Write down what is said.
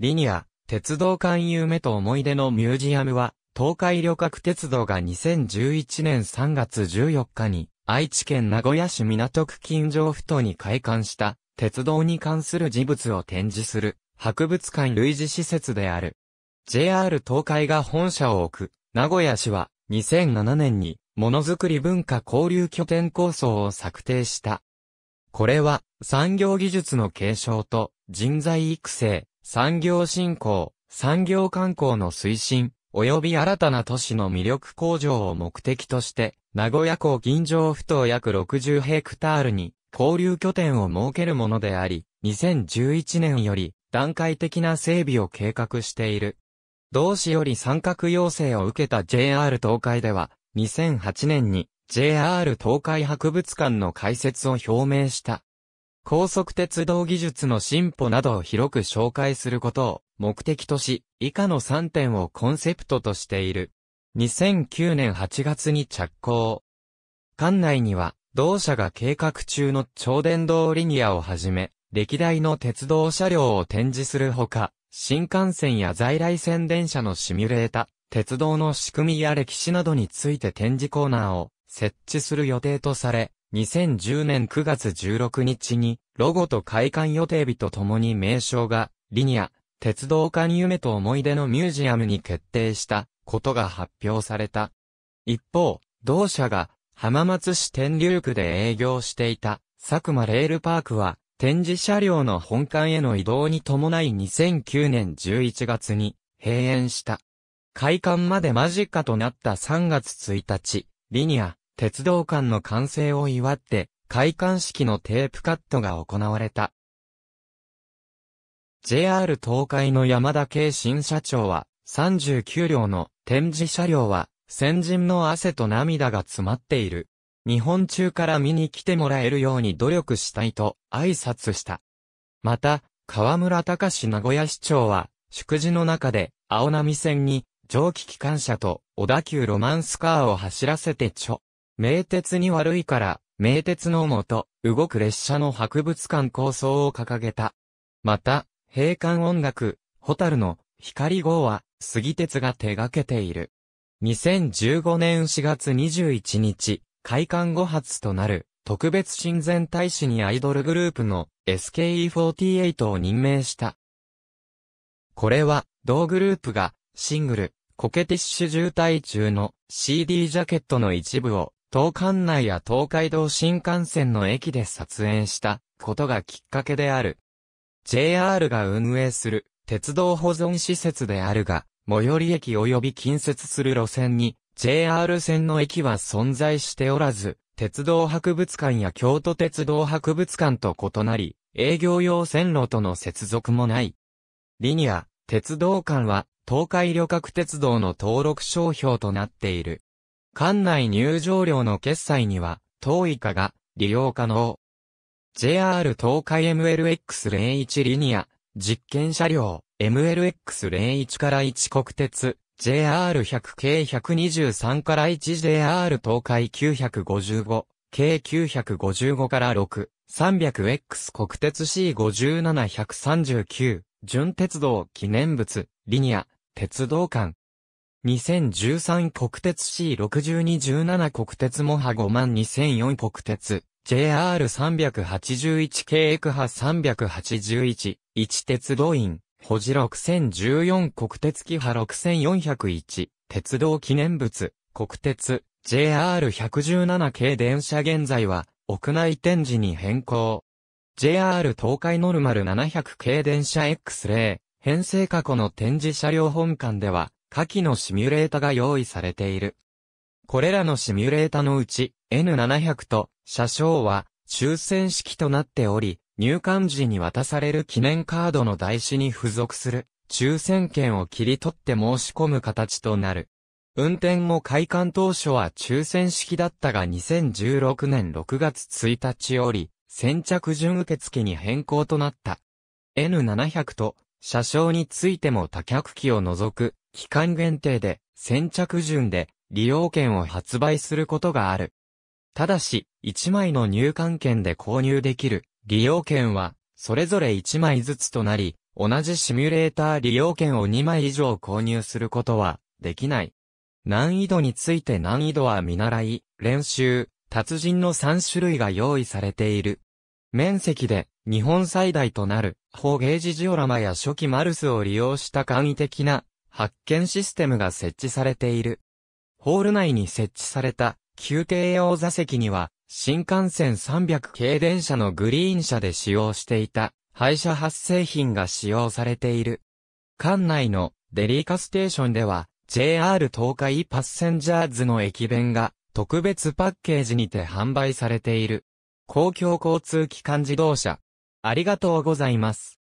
リニア、鉄道館夢と思い出のミュージアムは、東海旅客鉄道が2011年3月14日に、愛知県名古屋市港区近所ふ頭に開館した、鉄道に関する事物を展示する、博物館類似施設である。JR 東海が本社を置く、名古屋市は、2007年に、ものづくり文化交流拠点構想を策定した。これは、産業技術の継承と、人材育成、産業振興、産業観光の推進、及び新たな都市の魅力向上を目的として、名古屋港近上不頭約60ヘクタールに交流拠点を設けるものであり、2011年より段階的な整備を計画している。同市より参画要請を受けた JR 東海では、2008年に JR 東海博物館の開設を表明した。高速鉄道技術の進歩などを広く紹介することを目的とし、以下の3点をコンセプトとしている。2009年8月に着工。館内には、同社が計画中の超電導リニアをはじめ、歴代の鉄道車両を展示するほか、新幹線や在来線電車のシミュレータ、鉄道の仕組みや歴史などについて展示コーナーを設置する予定とされ、2010年9月16日に、ロゴと開館予定日とともに名称が、リニア、鉄道館夢と思い出のミュージアムに決定したことが発表された。一方、同社が浜松市天竜区で営業していた佐久間レールパークは展示車両の本館への移動に伴い2009年11月に閉園した。開館まで間近となった3月1日、リニア、鉄道館の完成を祝って、開館式のテープカットが行われた。JR 東海の山田圭新社長は、39両の展示車両は、先人の汗と涙が詰まっている。日本中から見に来てもらえるように努力したいと挨拶した。また、河村隆名古屋市長は、祝辞の中で、青波線に、蒸気機関車と小田急ロマンスカーを走らせてちょ。名鉄に悪いから、名鉄のもと、動く列車の博物館構想を掲げた。また、閉館音楽、ホタルの光号は、杉鉄が手掛けている。2015年4月21日、開館後初となる、特別親善大使にアイドルグループの SKE48 を任命した。これは、同グループが、シングル、コケティッシュ渋滞中の CD ジャケットの一部を東管内や東海道新幹線の駅で撮影したことがきっかけである。JR が運営する鉄道保存施設であるが、最寄り駅及び近接する路線に JR 線の駅は存在しておらず、鉄道博物館や京都鉄道博物館と異なり、営業用線路との接続もない。リニア、鉄道館は東海旅客鉄道の登録商標となっている。館内入場料の決済には、当以下が利用可能。JR 東海 MLX01 リニア、実験車両、MLX01 から1国鉄、JR100 系123から1 JR 東海955、k 955から6、300X 国鉄 C57139、準鉄道記念物、リニア、鉄道館。2013国鉄 C6217 国鉄モハ52004国鉄。JR381 系エクハ381 1鉄道員保持6014国鉄キハ6401鉄道記念物国鉄。JR117 系電車現在は屋内展示に変更。JR 東海ノルマル700系電車 X0 編成過去の展示車両本館では下記のシミュレータが用意されている。これらのシミュレータのうち、N700 と車掌は抽選式となっており、入館時に渡される記念カードの台紙に付属する抽選券を切り取って申し込む形となる。運転も開館当初は抽選式だったが2016年6月1日より先着順受付に変更となった。N700 と車掌についても多脚機を除く期間限定で先着順で利用券を発売することがある。ただし、1枚の入館券で購入できる利用券はそれぞれ1枚ずつとなり、同じシミュレーター利用券を2枚以上購入することはできない。難易度について難易度は見習い、練習、達人の3種類が用意されている。面積で日本最大となる、方ゲージジオラマや初期マルスを利用した簡易的な発見システムが設置されている。ホール内に設置された宮廷用座席には新幹線300系電車のグリーン車で使用していた廃車発製品が使用されている。館内のデリーカステーションでは JR 東海パッセンジャーズの駅弁が特別パッケージにて販売されている。公共交通機関自動車。ありがとうございます。